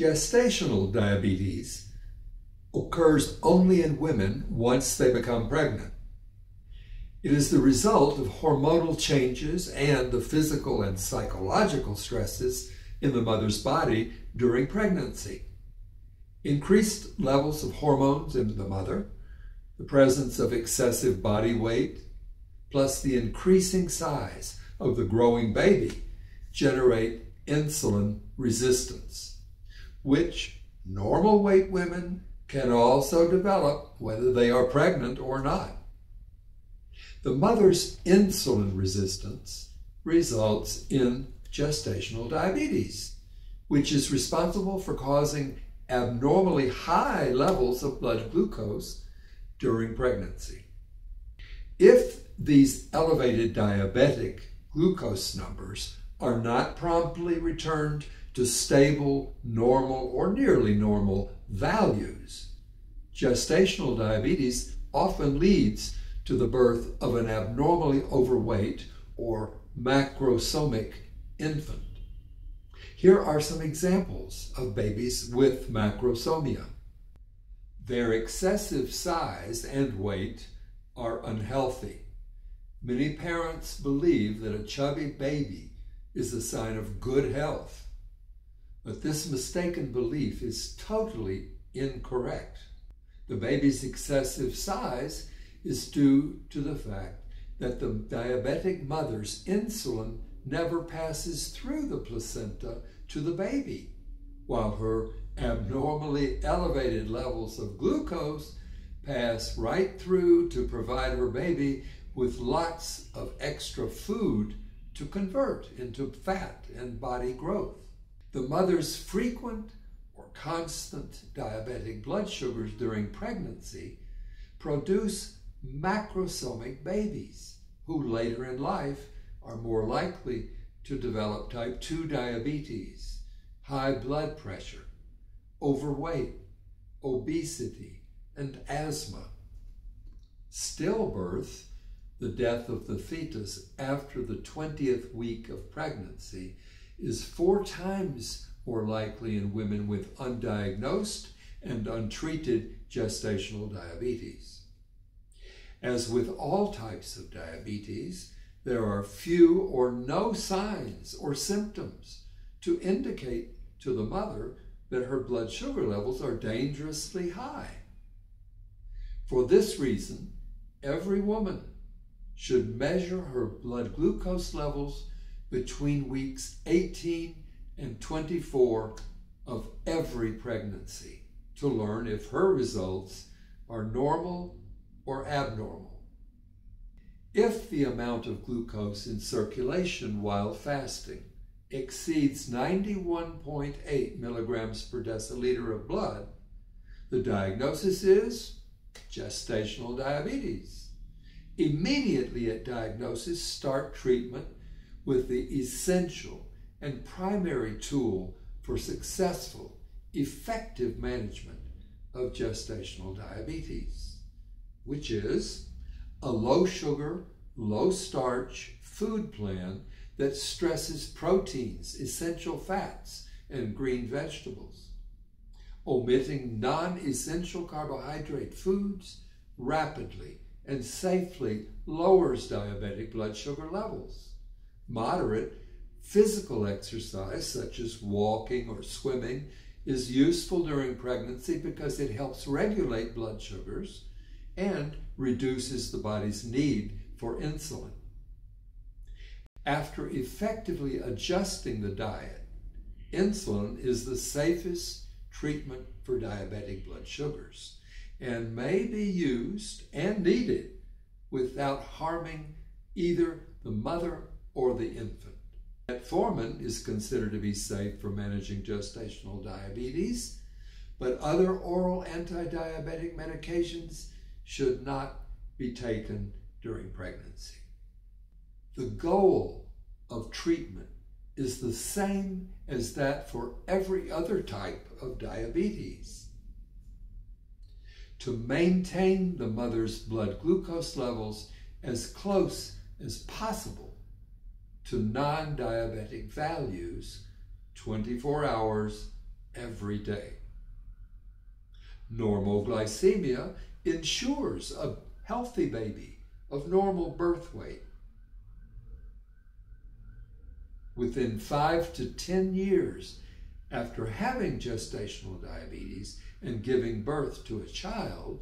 Gestational diabetes occurs only in women once they become pregnant. It is the result of hormonal changes and the physical and psychological stresses in the mother's body during pregnancy. Increased levels of hormones in the mother, the presence of excessive body weight, plus the increasing size of the growing baby generate insulin resistance, which normal weight women can also develop whether they are pregnant or not. The mother's insulin resistance results in gestational diabetes, which is responsible for causing abnormally high levels of blood glucose during pregnancy. If these elevated diabetic glucose numbers are not promptly returned to stable, normal, or nearly normal values, gestational diabetes often leads to the birth of an abnormally overweight or macrosomic infant. Here are some examples of babies with macrosomia. Their excessive size and weight are unhealthy. Many parents believe that a chubby baby is a sign of good health, but this mistaken belief is totally incorrect. The baby's excessive size is due to the fact that the diabetic mother's insulin never passes through the placenta to the baby, while her abnormally elevated levels of glucose pass right through to provide her baby with lots of extra food to convert into fat and body growth. The mother's frequent or constant diabetic blood sugars during pregnancy produce macrosomic babies who later in life are more likely to develop type 2 diabetes, high blood pressure, overweight, obesity, and asthma. Stillbirth, the death of the fetus after the 20th week of pregnancy, is four times more likely in women with undiagnosed and untreated gestational diabetes. As with all types of diabetes, there are few or no signs or symptoms to indicate to the mother that her blood sugar levels are dangerously high. For this reason, every woman should measure her blood glucose levels between weeks 18 and 24 of every pregnancy to learn if her results are normal or abnormal. If the amount of glucose in circulation while fasting exceeds 91.8 milligrams per deciliter of blood, the diagnosis is gestational diabetes. Immediately at diagnosis, start treatment with the essential and primary tool for successful, effective management of gestational diabetes, which is a low sugar, low starch food plan that stresses proteins, essential fats, and green vegetables. Omitting non essential carbohydrate foods rapidly and safely lowers diabetic blood sugar levels. Moderate physical exercise, such as walking or swimming, is useful during pregnancy because it helps regulate blood sugars and reduces the body's need for insulin. After effectively adjusting the diet, insulin is the safest treatment for diabetic blood sugars and may be used and needed without harming either the mother or the infant. Metformin is considered to be safe for managing gestational diabetes, but other oral anti-diabetic medications should not be taken during pregnancy. The goal of treatment is the same as that for every other type of diabetes. To maintain the mother's blood glucose levels as close as possible to non diabetic values 24 hours every day. Normoglycemia ensures a healthy baby of normal birth weight. Within five to 10 years after having gestational diabetes and giving birth to a child,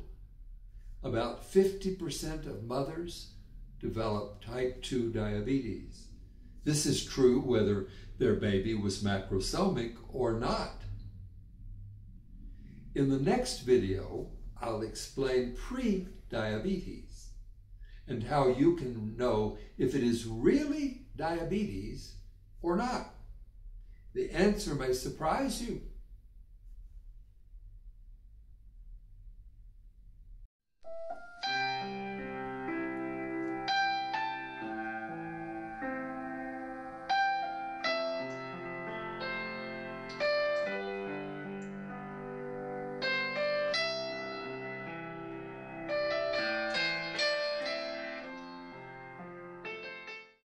about 50% of mothers develop type 2 diabetes. This is true whether their baby was macrosomic or not. In the next video, I'll explain pre-diabetes and how you can know if it is really diabetes or not. The answer may surprise you